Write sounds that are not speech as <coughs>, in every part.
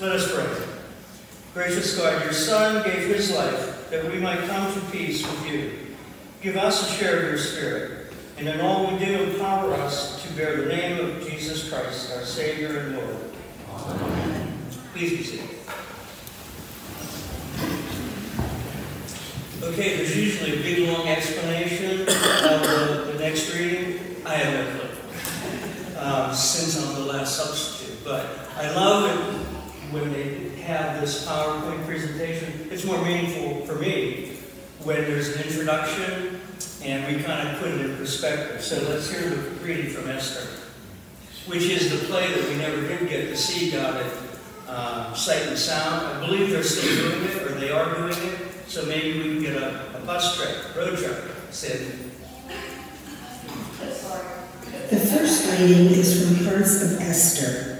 Let us pray. Gracious God, your Son gave his life that we might come to peace with you. Give us a share of your Spirit, and in all we do, empower us to bear the name of Jesus Christ, our Savior and Lord. Amen. Please be seated. Okay, there's usually a big long explanation of the, the next reading. I have no clue, um, since I'm the last substitute. But I love it when they have this PowerPoint presentation. It's more meaningful for me when there's an introduction and we kind of put it in perspective. So let's hear the reading from Esther, which is the play that we never did get to see down at uh, Sight and Sound. I believe they're still doing it, or they are doing it. So maybe we can get a, a bus trip, road trip, Sid. The first reading is from Hearts of Esther.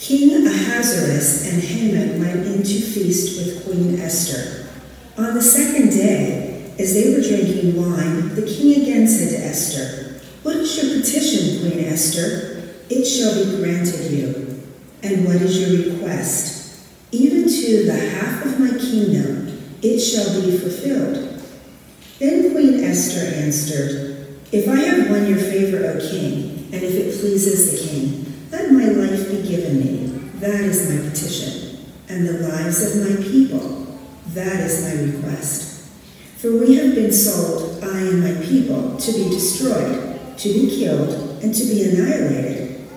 King Ahasuerus and Haman went in to feast with Queen Esther. On the second day, as they were drinking wine, the king again said to Esther, What is your petition, Queen Esther? It shall be granted you. And what is your request? Even to the half of my kingdom it shall be fulfilled. Then Queen Esther answered, If I have won your favor, O king, and if it pleases the king, let my be given me. That is my petition. And the lives of my people. That is my request. For we have been sold, I and my people, to be destroyed, to be killed, and to be annihilated.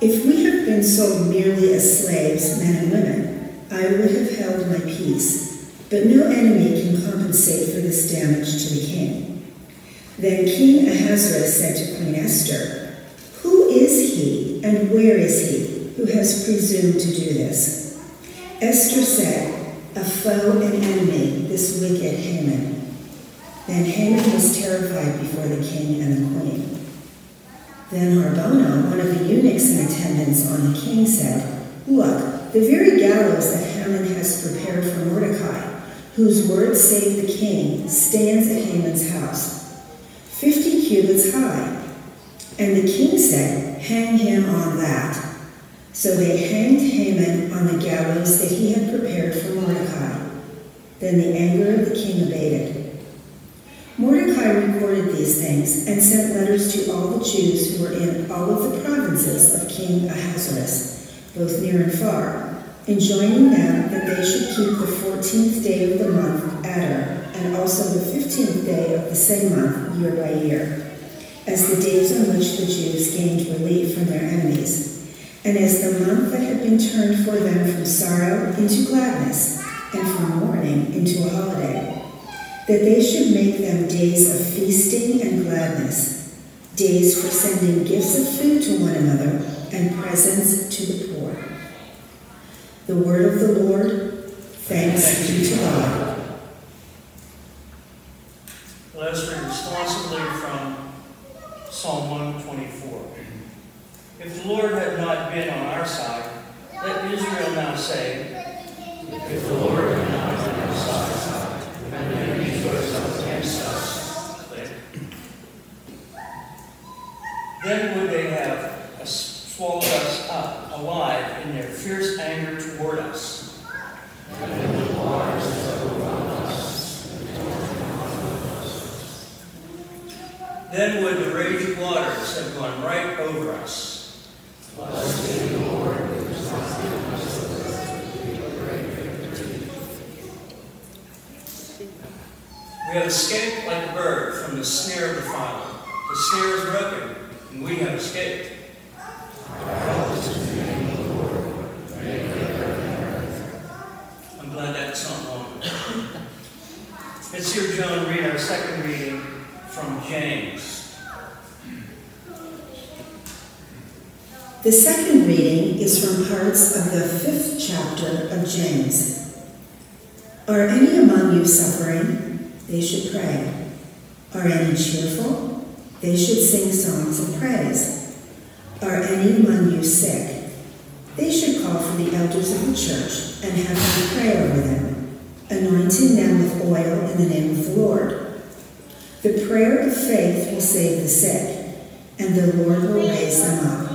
If we have been sold merely as slaves, men and women, I would have held my peace but no enemy can compensate for this damage to the king. Then King Ahasuerus said to Queen Esther, Who is he and where is he who has presumed to do this? Esther said, A foe and enemy, this wicked Haman. Then Haman was terrified before the king and the queen. Then Harbona, one of the eunuchs in attendance on the king, said, Look, the very gallows that Haman has prepared for Mordecai whose word saved the king, stands at Haman's house, fifty cubits high. And the king said, Hang him on that. So they hanged Haman on the gallows that he had prepared for Mordecai. Then the anger of the king abated. Mordecai recorded these things and sent letters to all the Jews who were in all of the provinces of King Ahasuerus, both near and far, enjoining them that they should keep the fourteenth day of the month Adar, and also the fifteenth day of the same month year by year, as the days on which the Jews gained relief from their enemies, and as the month that had been turned for them from sorrow into gladness, and from mourning into a holiday, that they should make them days of feasting and gladness, days for sending gifts of food to one another and presents to the poor. The word of the Lord. Thanks be to God. Let us read responsibly from Psalm 124. If the Lord had not been on our side, let Israel now say, If the Lord had not been on our side, and the against us, then would they have swallowed us up alive in their fierce anger toward us. Then would the raging waters have gone right over us. We have escaped like a bird from the snare of the fowler. The snare is broken, and we have escaped. I'm glad that's not long. <coughs> Let's hear Joan read our second reading from James. The second reading is from parts of the fifth chapter of James. Are any among you suffering? They should pray. Are any cheerful? They should sing songs of praise. Are any among you sick? They should call for the elders of the church and have them pray over them, anointing them with oil in the name of the Lord. The prayer of faith will save the sick, and the Lord will raise them up.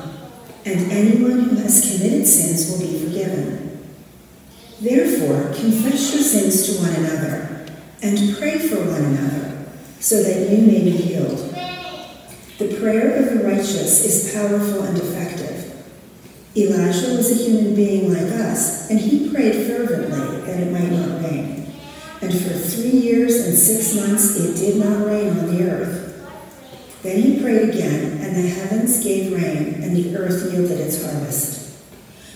And anyone who has committed sins will be forgiven. Therefore, confess your sins to one another and pray for one another so that you may be healed. The prayer of the righteous is powerful and effective. Elijah was a human being like us, and he prayed fervently that it might not rain. And for three years and six months it did not rain on the earth. Then he prayed again, and the heavens gave rain, and the earth yielded its harvest.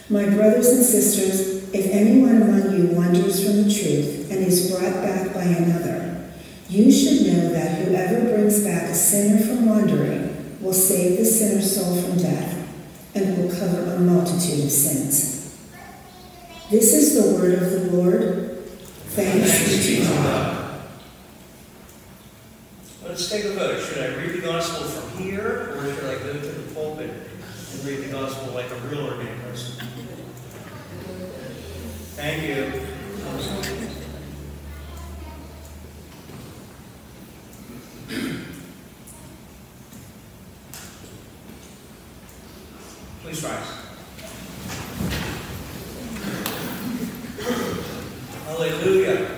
My brothers and sisters, if anyone among you wanders from the truth and is brought back by another, you should know that whoever brings back a sinner from wandering will save the sinner's soul from death and will cover a multitude of sins. This is the word of the Lord. Thanks be to God. Let's take a vote. Should I read the gospel from here, or should I go to the pulpit and read the gospel like a real ordained person? Thank you. Please rise. Hallelujah.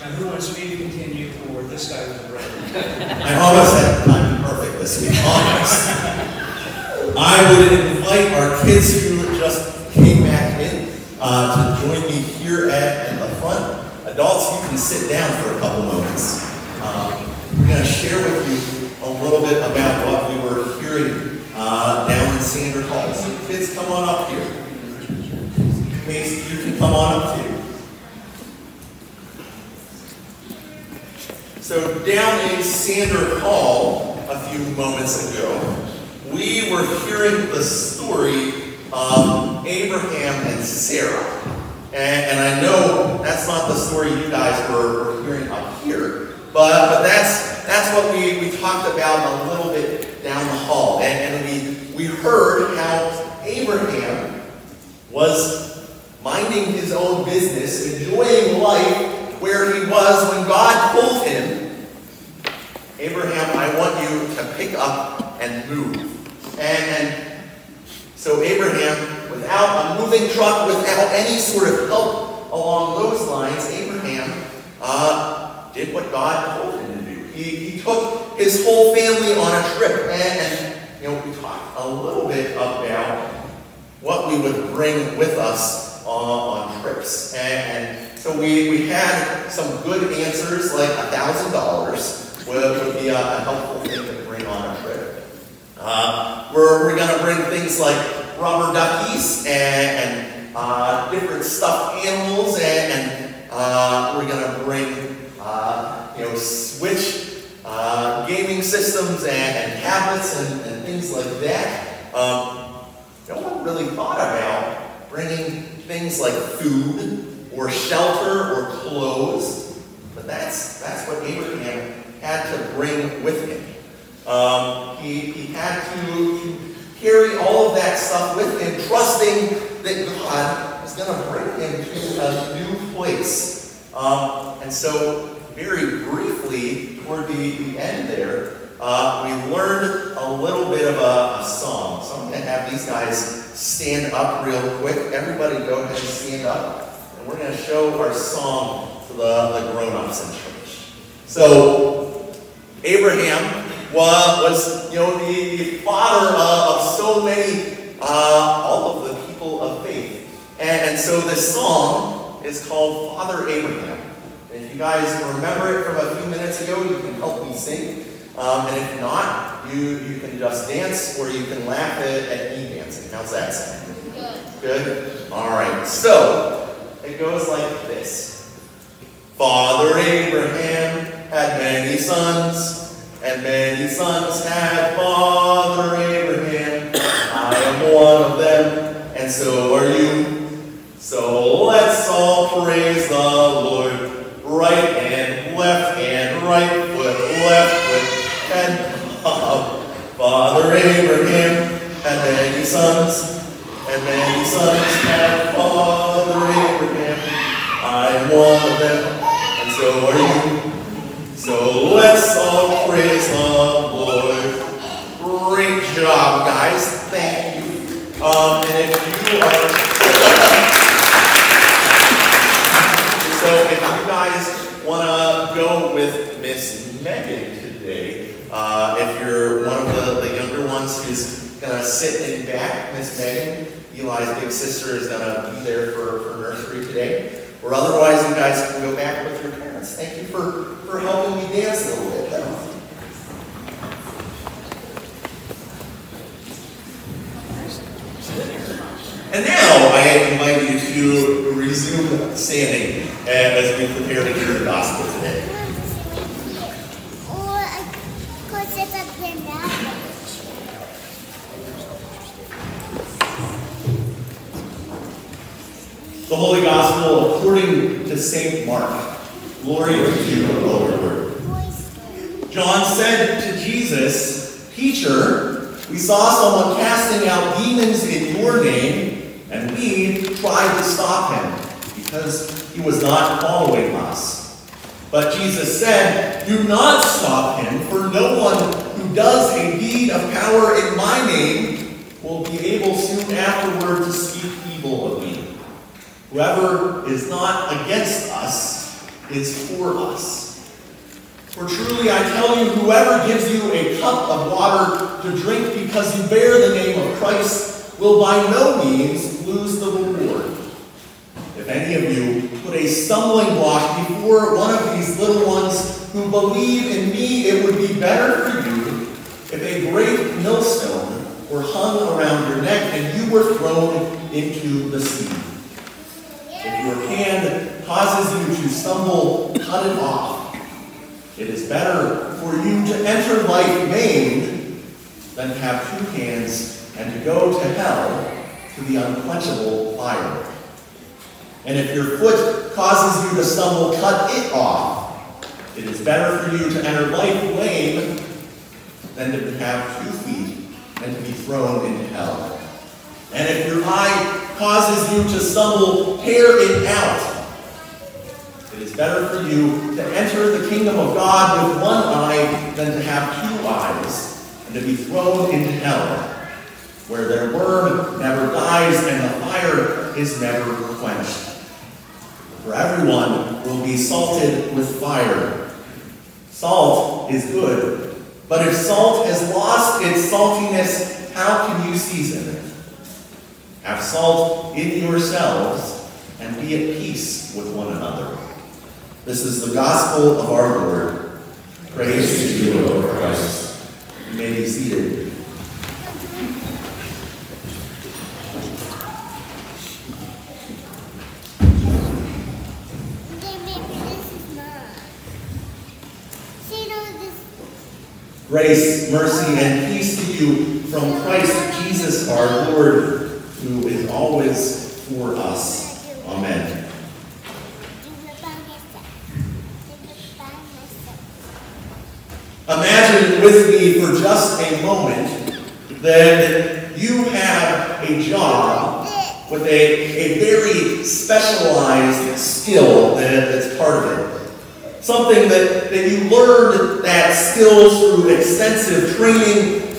Now, who wants me to continue, or this guy with the red? I almost had time perfect this week, almost. I would invite our kids who just came back in uh, to join me here at, the front. Adults, you can sit down for a couple moments. Uh, we're going to share with you a little bit about what we were hearing uh, down in Sander Hall. So kids, come on up here. Mason, you can come on up too. So down in Sander Hall a few moments ago, we were hearing the story of Abraham and Sarah. And, and I know that's not the story you guys were, were hearing up here, but, but that's, that's what we, we talked about a little bit down the hall. And, and we, we heard how Abraham was minding his own business, enjoying life where he was when God told him, Abraham, I want you to pick up and move. And, and so Abraham, without a moving truck, without any sort of help along those lines, Abraham uh, did what God told him to do. He, he took his whole family on a trip. And, and you know, we talked a little bit about what we would bring with us uh, on trips. And, and so we, we had some good answers, like a thousand dollars would, would be a, a helpful thing to bring on a trip. Uh, we're we're going to bring things like rubber duckies and, and uh, different stuffed animals, and, and uh, we're going to bring uh, you know Switch uh, gaming systems and, and tablets and, and things like that. Um, no one really thought about bringing things like food or shelter or clothes, but that's that's what Abraham had to bring with him. Um, he, he had to, carry all of that stuff with him, trusting that God was going to bring him to a new place. Um, and so, very briefly, toward the, the end there, uh, we learned a little bit of a, a song. So I'm going to have these guys stand up real quick. Everybody go ahead and stand up. And we're going to show our song to the, the grown-ups in church. So, Abraham was, you know, the, the father of, of so many, uh, all of the people of faith. And, and so this song is called Father Abraham. And if you guys remember it from a few minutes ago, you can help me sing. Um, and if not, you, you can just dance or you can laugh at, at me dancing. How's that sound? Good. Good? All right. So, it goes like this. Father Abraham had many sons, and many sons had Father Abraham. I am one of them, and so are you. So let's all praise the Lord. Right hand, left hand, right foot, left foot, and up. Father Abraham had many sons, and many sons had Father Abraham. I am one of them, and so are you. So let's all praise the Lord. Great job, guys. Thank you. Um, and if you are... So if you guys want to go with Miss Megan today, uh, if you're one of the, the younger ones who's going to sit in back, Miss Megan, Eli's big sister, is going to be there for, for nursery today. Or otherwise, you guys can go back with your parents. Thank you for, for helping me dance a little bit. And now I invite you to resume standing uh, as we prepare to hear the gospel today. The Holy Gospel according to St. Mark. Glory to you, O Lord. John said to Jesus, Teacher, we saw someone casting out demons in your name, and we tried to stop him because he was not following us. But Jesus said, Do not stop him, for no one who does a deed of power in my name will be able soon afterward to speak evil of me. Whoever is not against us is for us. For truly I tell you, whoever gives you a cup of water to drink because you bear the name of Christ will by no means lose the reward. If any of you put a stumbling block before one of these little ones who believe in me, it would be better for you if a great millstone were hung around your neck and you were thrown into the sea. If your hand causes you to stumble, cut it off. It is better for you to enter life maimed than have two hands and to go to hell to the unquenchable fire. And if your foot causes you to stumble, cut it off. It is better for you to enter life lame than to have two feet and to be thrown into hell. And if your eye causes you to stumble, tear it out. Better for you to enter the kingdom of God with one eye than to have two eyes and to be thrown into hell, where their worm never dies and the fire is never quenched. For everyone will be salted with fire. Salt is good, but if salt has lost its saltiness, how can you season it? Have salt in yourselves and be at peace with one another. This is the gospel of our Lord. Praise to you, Lord Christ. You may be seated. Grace, mercy, and peace to you from Christ Jesus our Lord, who is always for us. Amen. Imagine with me for just a moment that you have a job with a, a very specialized skill that, that's part of it. Something that, that you learned that skill through extensive training.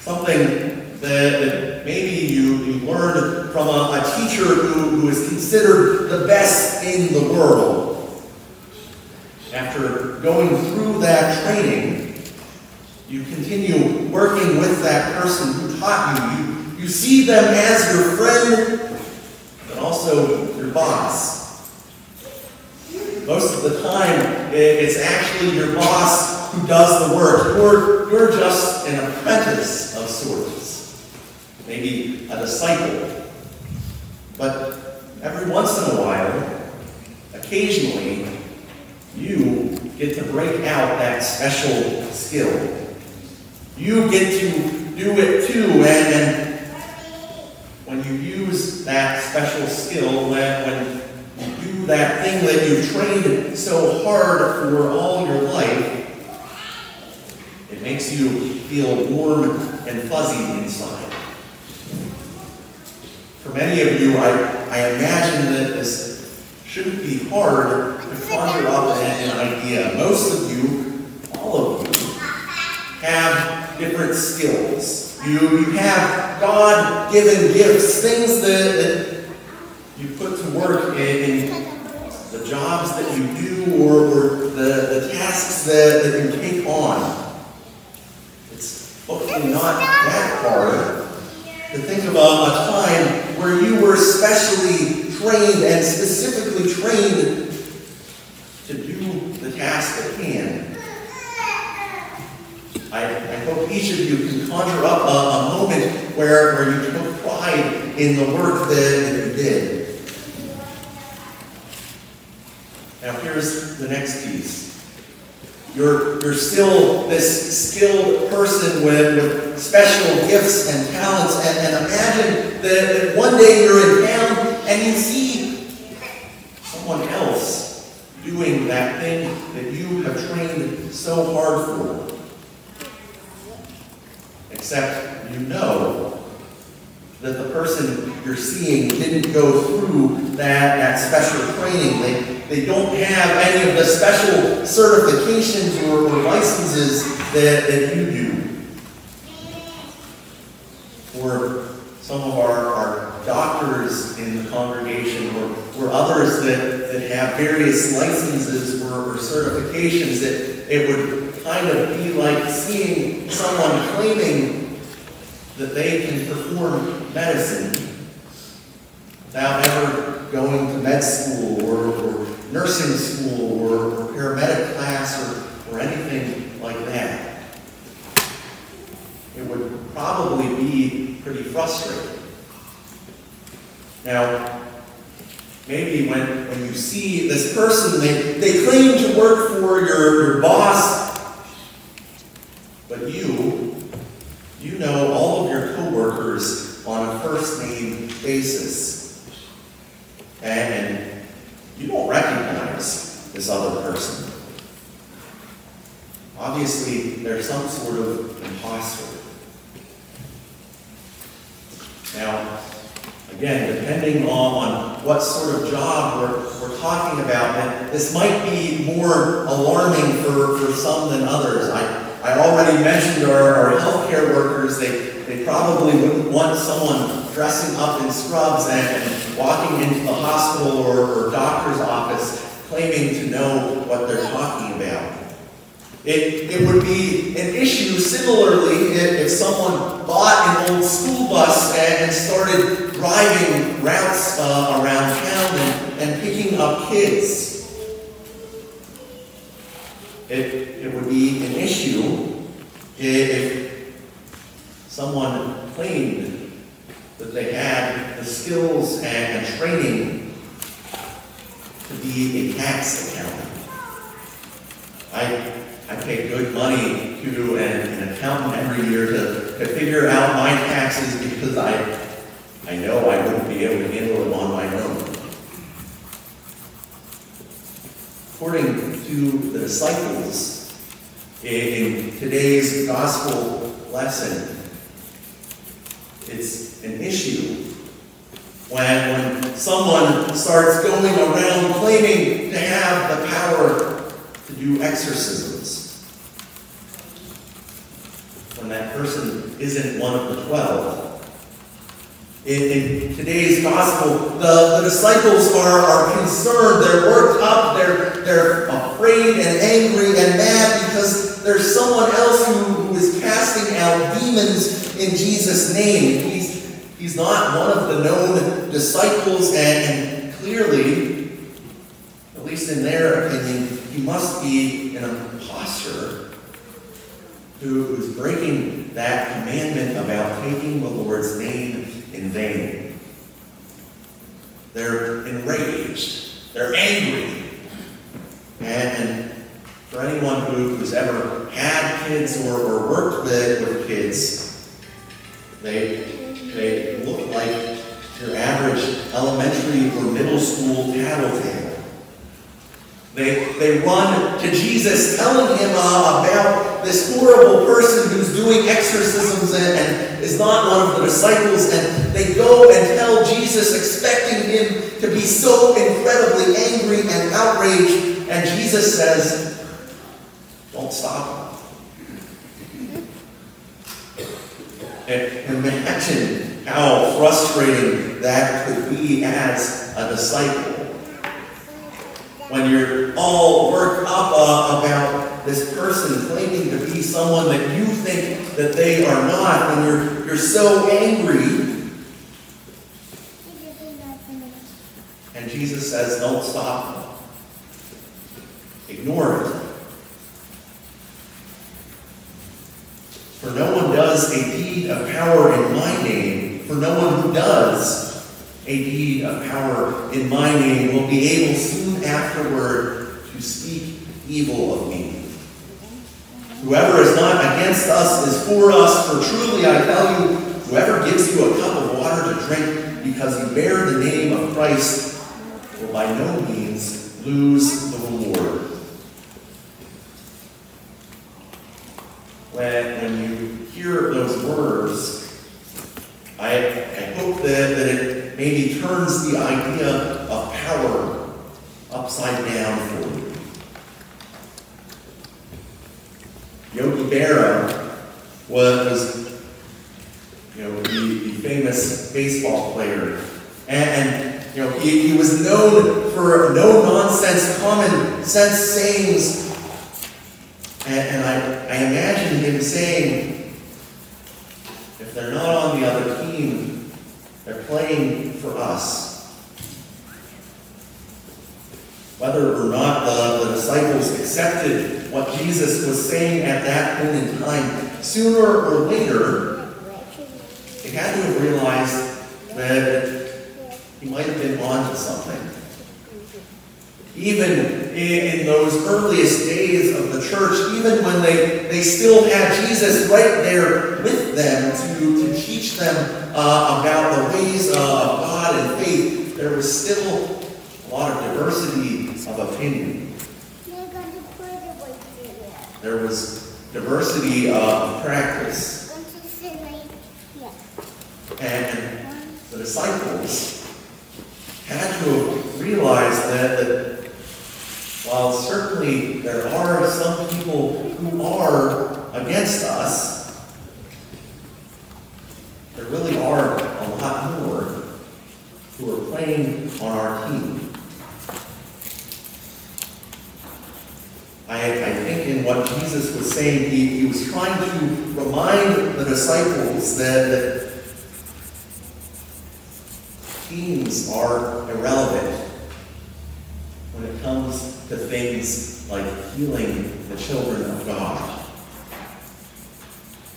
Something that, maybe you, you learned from a, a teacher who, who is considered the best in the world. After going through that training, you continue working with that person who taught you. You, you see them as your friend, but also your boss. Most of the time, it's actually your boss who does the work. You're, you're just an apprentice of sorts, maybe a disciple. But every once in a while, occasionally, you get to break out that special skill. You get to do it too, and, and when you use that special skill, when, when you do that thing that you've trained so hard for all your life, it makes you feel warm and fuzzy inside. For many of you, I, I imagine that this shouldn't be hard to conjure up an, an idea. Most of you, all of you, have different skills. You, you have God-given gifts, things that, that you put to work in, in the the jobs that you do or, or the, the tasks that, that you take on. It's hopefully not that hard to think of a, a time where you were specially trained and specifically trained to do the task at hand. I, I hope each of you can conjure up a, a moment where, where you took pride in the work that, you did. Now here's the next piece. You're, you're still this skilled person with, with special gifts and talents, and, and imagine that, that one day you're in town and you see someone else doing that thing that you have trained so hard for. Except you know that the person you're seeing didn't go through that, that special training. They, they don't have any of the special certifications or, or licenses that, that you do. Or some of our, our doctors in the congregation or, or others that, that have various licenses or, or certifications that it would kind of be like seeing someone claiming that they can perform medicine without ever going to med school or, or nursing school or, or paramedic class or, or anything like that. It would probably be pretty frustrating. Now, maybe when, when you see this person, they, they claim to work for your, your boss, but you, you know all of your coworkers on a first name basis. And you don't recognize this other person. Obviously, they're some sort of imposter. Now, again, depending on what sort of job we're, we're talking about, this might be more alarming for, for some than others. I, I already mentioned our, our healthcare workers. They, they probably wouldn't want someone dressing up in scrubs and walking into the hospital or, or doctor's office claiming to know what they're talking about. It, it would be an issue similarly if, if someone bought an old school bus and, and started driving routes uh, around town and, and picking up kids. It, it would be an issue eh, if someone claimed that they had the skills and the training to be a tax accountant. I I pay good money to an, an accountant every year to, to figure out my taxes because I, I know I wouldn't be able to handle them on my own. According to the disciples in today's gospel lesson, it's an issue when, when someone starts going around claiming to have the power to do exorcisms when that person isn't one of the twelve. In, in today's gospel, the, the disciples are, are concerned, they're worked up, they're, they're afraid and angry and mad because there's someone else who, who is casting out demons in Jesus' name. He's, he's not one of the known disciples, and, and clearly, at least in their opinion, he must be an impostor who is breaking that commandment about taking the Lord's name in vain. They're enraged. They're angry. And for anyone who, who's ever had kids or, or worked with, with kids, they, they look like your average elementary or middle school tattletale. They, they run to Jesus telling him uh, about this horrible person who's doing exorcisms and, and, is not one of the disciples. And they go and tell Jesus, expecting him to be so incredibly angry and outraged. And Jesus says, Don't stop And imagine how frustrating that could be as a disciple. When you're all worked up uh, about this person claiming to be someone that you think that they are not, when you're, you're so angry. And Jesus says, don't stop. Ignore it. For no one does a deed of power in my name, for no one who does a deed of power in my name will be able soon afterward to speak evil of me. Whoever is not against us is for us, for truly I tell you, whoever gives you a cup of water to drink because you bear the name of Christ will by no means lose the reward. When, when you hear those words, I, I hope that, that it maybe turns the idea of power upside down for you. Yogi Berra was, you know, the, famous baseball player. And, you know, he, he was known for no-nonsense, common-sense sayings. And, and I, I imagine him saying, if they're not on the other team, they're playing for us. Whether or not the, the disciples accepted what Jesus was saying at that point in time, sooner or later, had to have realized that he might have been onto something. Even in, in, those earliest days of the church, even when they, they still had Jesus right there with them to, to teach them uh, about the ways of God and faith, there was still a lot of diversity of opinion. There was diversity of practice. And the disciples had to realize that, that while certainly there are some people who are against us, there really are a lot more who are playing on our team. I, I think in what Jesus was saying, he, he was trying to remind the disciples that, that are irrelevant when it comes to things like healing the children of God.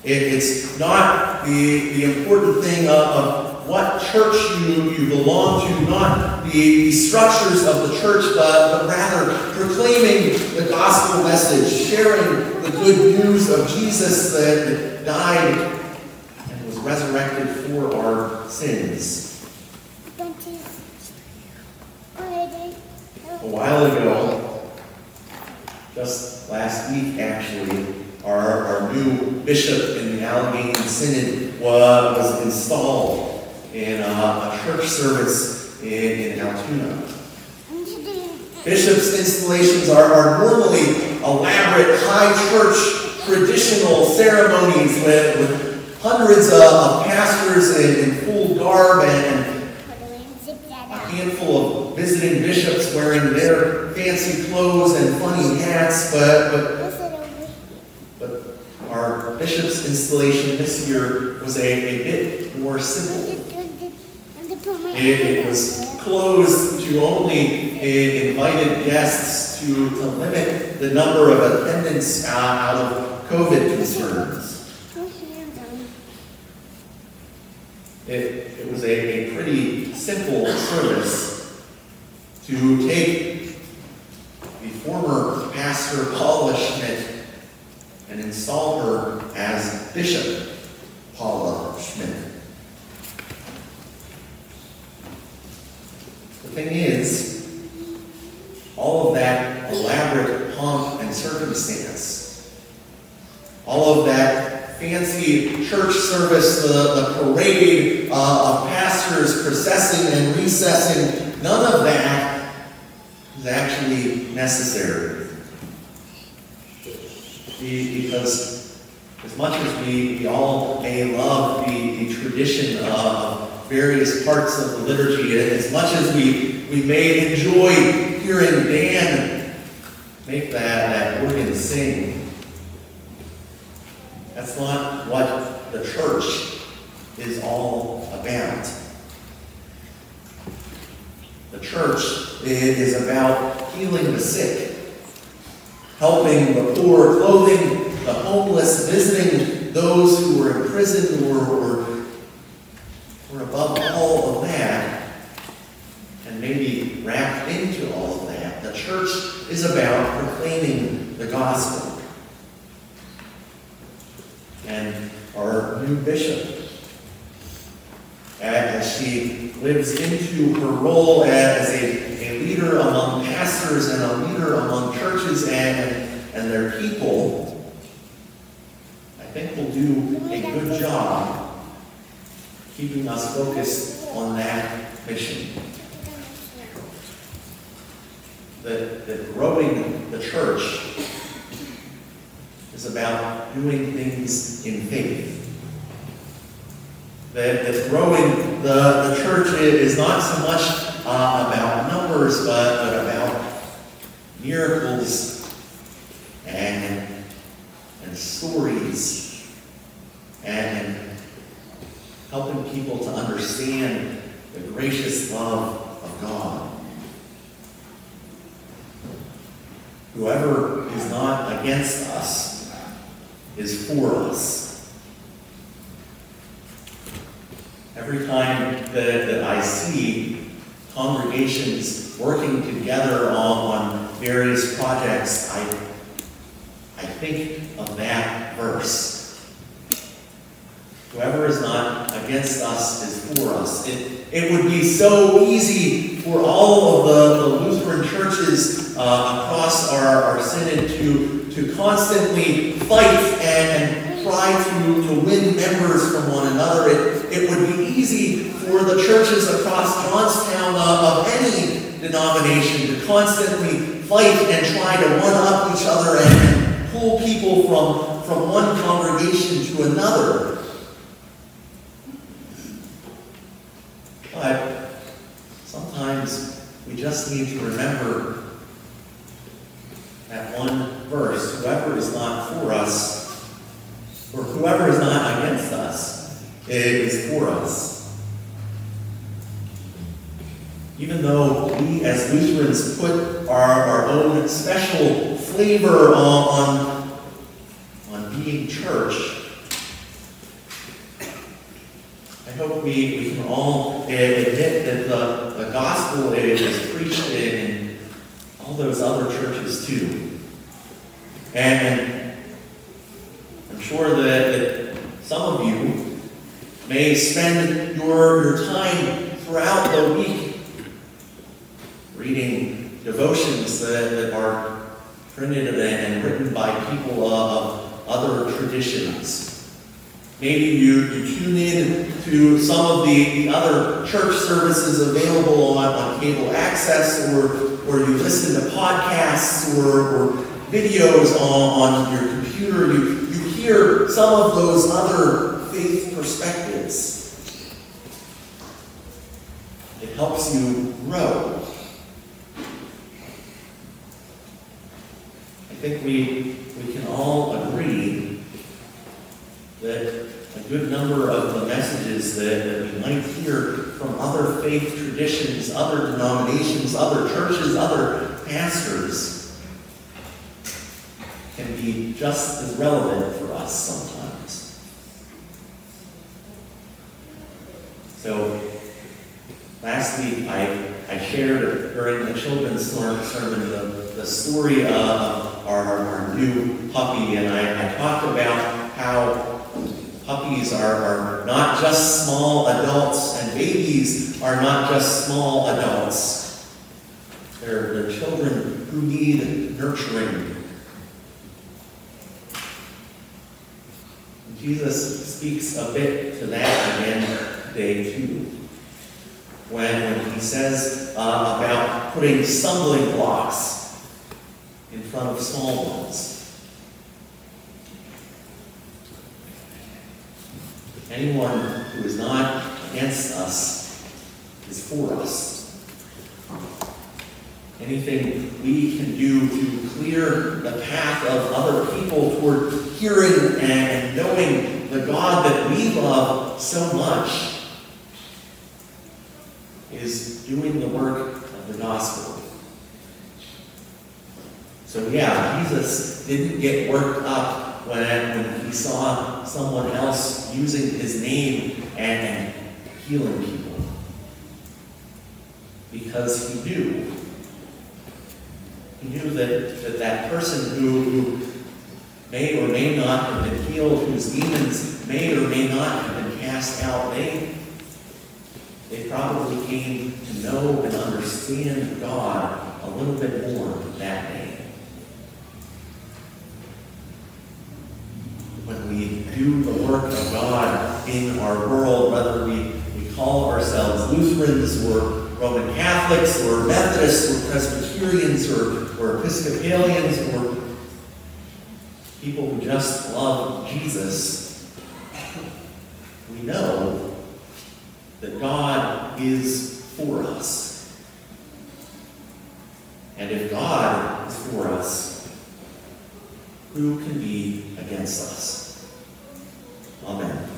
It, it's not the, the important thing of, of what church you, you belong to, not the, the structures of the church, but, but rather proclaiming the gospel message, sharing the good news of Jesus that died and was resurrected for our sins. A while ago, just last week actually, our, our new bishop in the Allegheny Synod was, was installed in uh, a church service in, in Altoona. Bishop's installations are, are normally elaborate high church traditional ceremonies with, with hundreds of, of pastors in, in, full garb and a handful of visiting bishops wearing their fancy clothes and funny hats, but, but, but our bishop's installation this year was a, a bit more simple. It, was closed to only invited guests to, to limit the number of attendants uh, out of COVID concerns. It, it was a, a pretty simple service to take the former pastor Paula Schmidt and install her as Bishop Paula Schmidt. thing is, all of that elaborate pomp and circumstance, all of that fancy church service, the, the parade uh, of pastors processing and recessing, none of that is actually necessary. Because as much as we, we all may love the, the tradition of various parts of the liturgy. As much as we, we may enjoy hearing Dan make that, that organ sing. That's not what the church is all about. The church is about healing the sick, helping the poor, clothing the homeless, visiting those who were in prison or, or, or above all of that, and maybe wrapped into all of that. The church is about proclaiming the gospel. And our new bishop as she lives into her role as a, a leader among pastors and a leader among churches and, and their people, I think will do a good job keeping us focused on that mission. That, that growing the church is about doing things in faith that, that's growing the, the church is not so much uh, about numbers, but, but about miracles and, and stories and helping people to understand the gracious love of God. Whoever is not against us is for us. Every time that, that I see congregations working together on, on various projects, I, I think of that verse. Whoever is not against us is for us. It, it would be so easy for all of the, the Lutheran churches uh, across our, our synod to, to constantly fight and, and try to, to win members from one another. It, it would be easy for the churches across Johnstown uh, of any denomination to constantly fight and try to one-up each other and pull people from, from one congregation to another. But sometimes we just need to remember that one verse, whoever is not for us, or whoever is not against us, is for us. Even though we as Lutherans put our, our own special flavor on, on, being church, I hope we, we can all admit that the, the gospel is preached in all those other churches too. And sure that, that some of you may spend your, your time throughout the week reading devotions that, that are printed and written by people of other traditions. Maybe you, you tune in to some of the, the other church services available on, on cable access, or, or you listen to podcasts or, or videos on, on your computer. You, hear some of those other faith perspectives. It helps you grow. I think we, we can all agree that a good number of the messages that, that we might hear from other faith traditions, other denominations, other churches, other pastors can be just as relevant us sometimes. So, last week I, I shared during the children's sermon the, the story of our, our new puppy, and I, I talked about how puppies are, are not just small adults, and babies are not just small adults. They're, they're children who need nurturing. Jesus speaks a bit to that again today, too. When, when he says uh, about putting stumbling blocks in front of small ones. Anyone who is not against us is for us. Anything we can do to clear the path of other people toward hearing and knowing the God that we love so much is doing the work of the gospel. So yeah, Jesus didn't get worked up when, when he saw someone else using his name and healing people. Because he knew. He knew that that, that person who, who may or may not have been healed, whose demons may or may not have been cast out, they, they probably came to know and understand God a little bit more that day. When we do the work of God in our world, whether we, we call ourselves Lutherans or Roman Catholics or Methodists or Presbyterians or, or Episcopalians or people who just love Jesus, we know that God is for us. And if God is for us, who can be against us? Amen.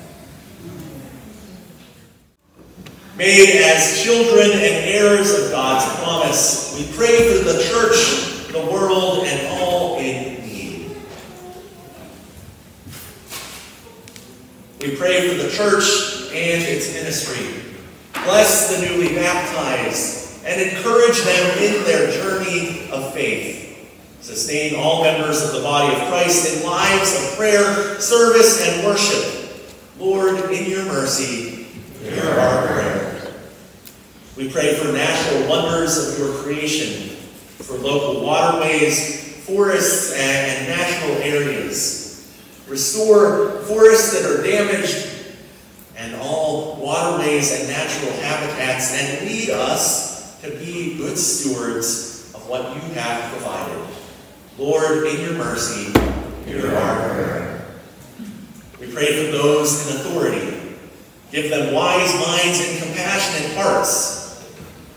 Made as children and heirs of God's promise, we pray for the church, the world, and all in need. We pray for the church and its ministry. Bless the newly baptized and encourage them in their journey of faith. Sustain all members of the body of Christ in lives of prayer, service, and worship. Lord, in your mercy, hear our prayer. We pray for natural wonders of your creation, for local waterways, forests, and natural areas. Restore forests that are damaged and all waterways and natural habitats, and lead us to be good stewards of what you have provided. Lord, in your mercy, hear our prayer. We pray for those in authority. Give them wise minds and compassionate hearts.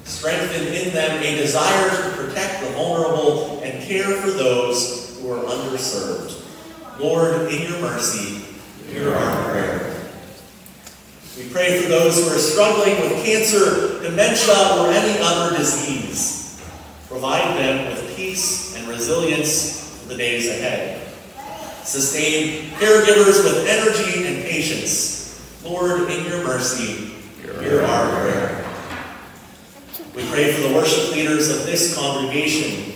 Strengthen in them a desire to protect the vulnerable and care for those who are underserved. Lord, in your mercy, hear our prayer. We pray for those who are struggling with cancer, dementia, or any other disease. Provide them with peace and resilience for the days ahead. Sustain caregivers with energy and patience. Lord, in your mercy, hear our prayer. We pray for the worship leaders of this congregation,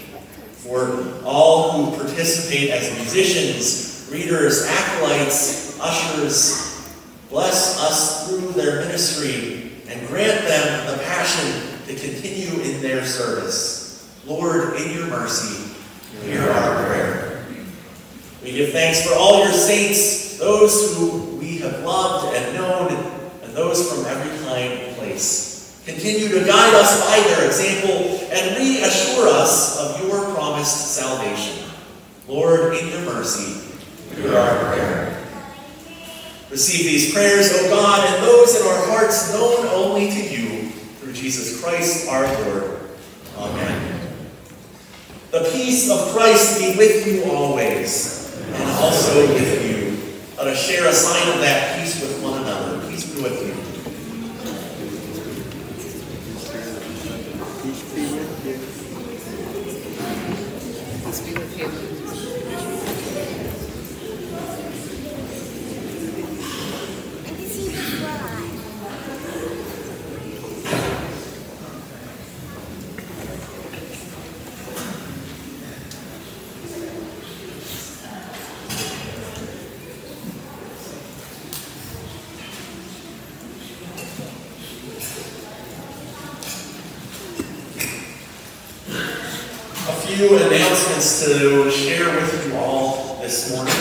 for all who participate as musicians, readers, acolytes, ushers. Bless us through their ministry and grant them the passion to continue in their service. Lord, in your mercy, hear our prayer. We give thanks for all your saints, those who we have loved and known, and those from every. Continue to guide us by their example and reassure us of your promised salvation. Lord, in your mercy, hear our prayer. Receive these prayers, O God, and those in our hearts known only to you, through Jesus Christ our Lord. Amen. The peace of Christ be with you always, and also with you. Let us share a sign of that peace with one another. Peace be with you. Few announcements to share with you all this morning.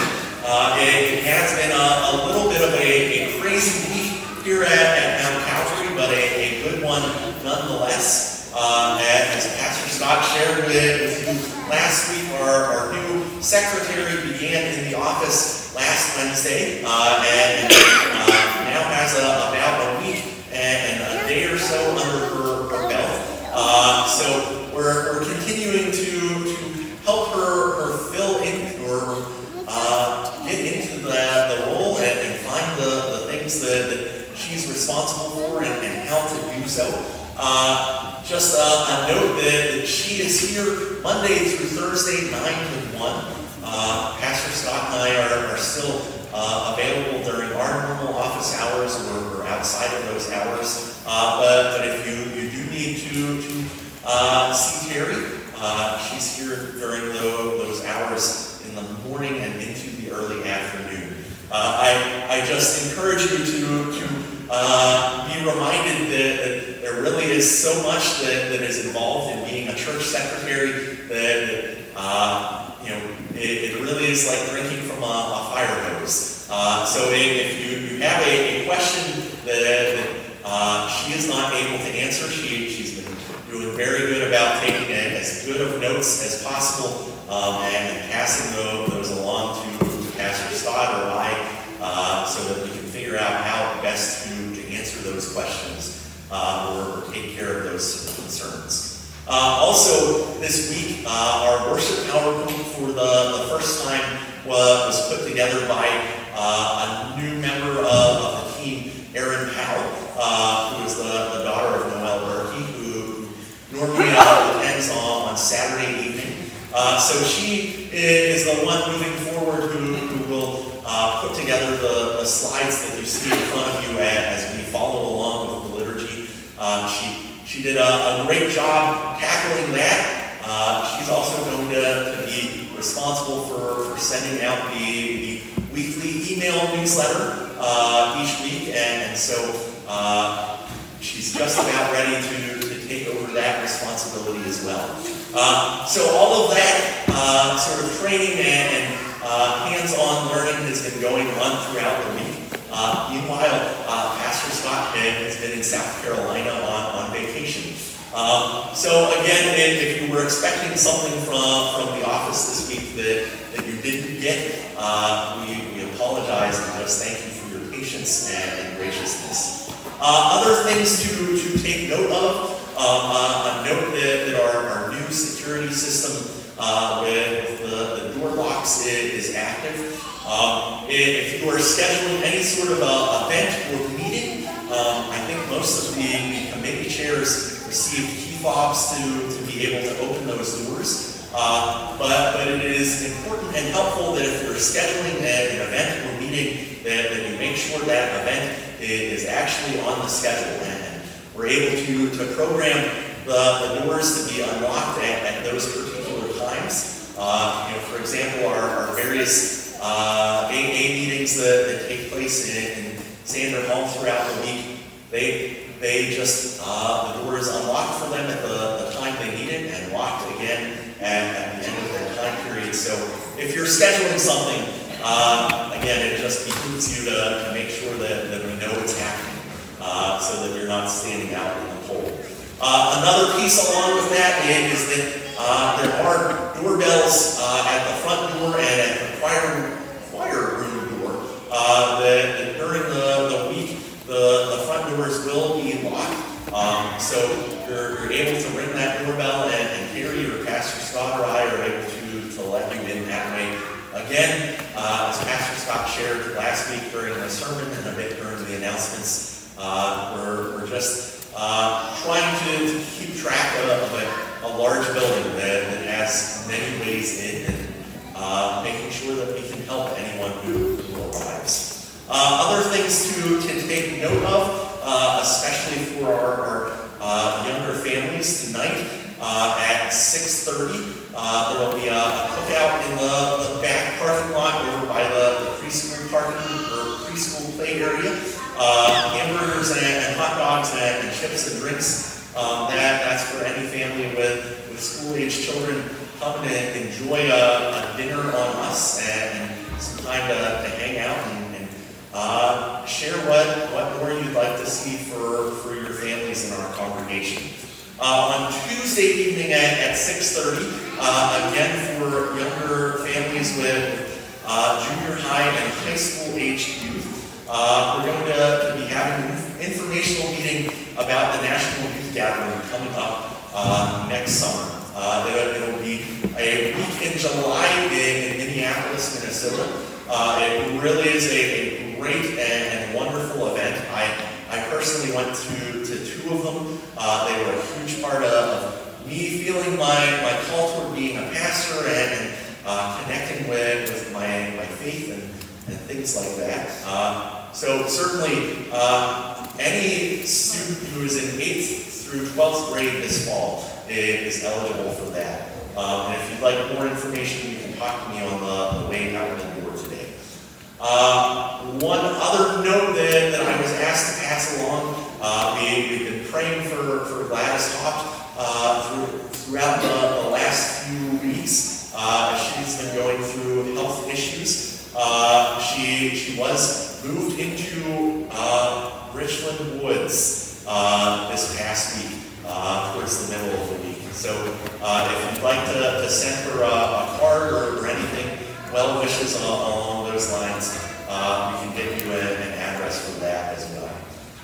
Uh, it has been a, a little bit of a, a crazy week here at, at Mount Calvary, but a, a good one nonetheless. Uh, as Pastor Scott shared with, you last week, our, our new secretary began in the office last Wednesday uh, and uh, now has a, about a week and, and a day or so under her, her belt. Uh, so we're, we're continuing to help her, her fill in or uh, get into the, the role and, and find the, the things that, that she's responsible for and, and how to do so. Uh, just a, a note that, that she is here Monday through Thursday, 9 to 1. Uh, Pastor Scott and I are, are still uh, available during our normal office hours or, or outside of those hours. Uh, but, but if you, you do need to, to uh, see Terry, uh, she's here during the, those hours in the morning and into the early afternoon. Uh, I, I just encourage you to, to uh, be reminded that, that, there really is so much that, that is involved in being a church secretary that, uh, you know, it, it, really is like drinking from a, a fire hose. Uh, so if you, you have a, a question that, uh, she is not able to answer, she, she's been doing very good about taking as good of notes as possible um, and passing those along to questions uh, or, take care of those concerns. Uh, also, this week, uh, our worship PowerPoint for the, the first time was, was put together by uh, a new member of, of, the team, Erin Powell, uh, who is the, the daughter of Noel Berkey, who normally attends on, on Saturday evening. so she is the one moving forward who, who will put together the, the, slides that you see in front of you as we follow along with the liturgy. Uh, she, did a, a, great job tackling that. Uh, she's also going to, to, be responsible for, for sending out the, the weekly email newsletter uh, each week, and, and so uh, she's just about ready to, to take over that responsibility as well. Uh, so all of that sort of training and, and uh, hands-on learning has been going on throughout the week. Uh, meanwhile, uh, Pastor Scott has been in South Carolina Um, so again, if you were expecting something from, from the office this week that, that you didn't get, uh, we, we apologize and just thank you for your patience and, and graciousness. Uh, other things to, to take note of, um, uh, a note that, that our, our new security system uh, with the, the door locks is, is active. Um, if you are scheduling any sort of a event or meeting, um, I think most of the committee chairs key fobs to, to be able to open those doors. Uh, but, but it is important and helpful that if you're scheduling an event or meeting, that, that you make sure that event is actually on the schedule. And we're able to, to program the, the doors to be unlocked at, at those particular times. Uh, you know, for example, our, our various uh, AA meetings that, that take place in, in Sander Hall throughout the week, they they just uh, the door is unlocked for them at the, the time they need it and locked again at, at the end of their time period. So if you're scheduling something, uh, again, it just behooves you to, to make sure that, that we know it's happening uh, so that you're not standing out in the cold. Uh, another piece along with that is that uh, there are doorbells uh, at the front door and at the choir, choir room door. Uh, that, that, during the, the week, the, the front doors will be locked. Um, so you're, you're, able to ring that doorbell and, and Carrie or Pastor Scott or I are able to, to let you in that way. Again, uh, as Pastor Scott shared last week during the sermon and a bit during the announcements, uh, we're, we're just uh, trying to, to, keep track of, of it a large building that, that has many ways in and uh, making sure that we can help anyone who, who arrives. Uh, other things to, to take note of, uh, especially for our, our uh, younger families tonight uh, at 6.30, uh, there will be a, cookout in the, the, back parking lot over by the, the preschool parking or preschool play area. hamburgers and, and, hot dogs and, and chips and drinks um, that, that's for any family with, with school-age children. Come and enjoy a, a, dinner on us and some time to, to hang out and, and uh, share what, what more you'd like to see for, for your families in our congregation. Uh, on Tuesday evening at, at 6.30, uh, again for younger families with uh, junior high and high school aged youth, uh, we're going to, be having an informational meeting about the National Youth Gathering coming up uh, next summer. Uh, it'll, it'll be a week in July in, in Minneapolis, Minnesota. Uh, it really is a, a great and, and, wonderful event. I, I personally went to, to two of them. They were a huge part of me feeling my, my call toward being a pastor and, uh, connecting with, with my, my faith and, and things like that. Uh, so certainly, uh, any student who is in 8th through 12th grade this fall is eligible for that. Um, and if you'd like more information, you can talk to me on the, the way out the door today. Uh, one other note that, that I was asked to pass along, uh, we, we've been praying for, for Gladys Haupt uh, through, throughout the, the, last few weeks. Uh, she's been going through health issues. Uh, she, she was moved into uh, Richland Woods this past week uh, towards the middle of the week. So uh, if you'd like to, to send her a, a card or, or, anything, well wishes along those lines, uh, we can get you an, an, address for that as well.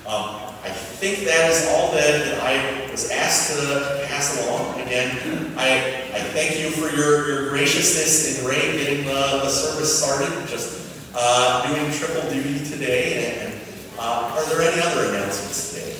Um, I think that is all that, that I was asked to pass along. Again, I, I thank you for your, your graciousness in Ray getting the, the service started, just uh, doing triple duty today. And, uh, are there any other announcements today?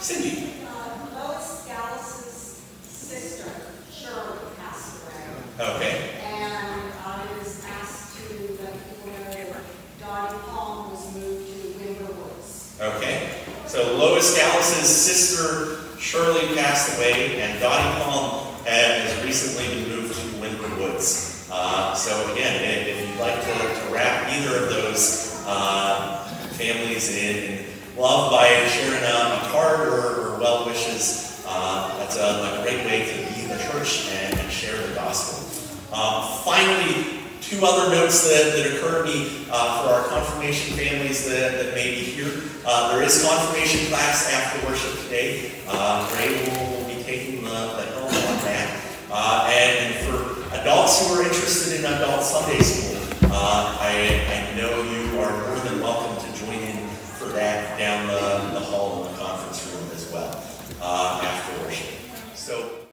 Cindy. Uh, sister, Shirley, passed away. Okay. And I was asked to let people know Dottie Palm was moved to Windber Woods. Okay. So Lois Dallas's sister, Shirley, passed away, and Dottie Palm has recently been moved to Windber Woods. Uh, so again, if you'd like to, to wrap either of those uh, families in love by sharing a, a card or, or, well wishes. Uh, that's a, a, great way to be in the church and, and share the gospel. Uh, finally, two other notes that, that occur to me uh, for our confirmation families that, that may be here. Uh, there is confirmation class after worship today. Uh, Ray will, will, be taking the, the helm on that. Uh, and, and, for adults who are interested in adult Sunday school, I, I know you are more than welcome to join in for that down the, the hall in the conference room as well. Uh,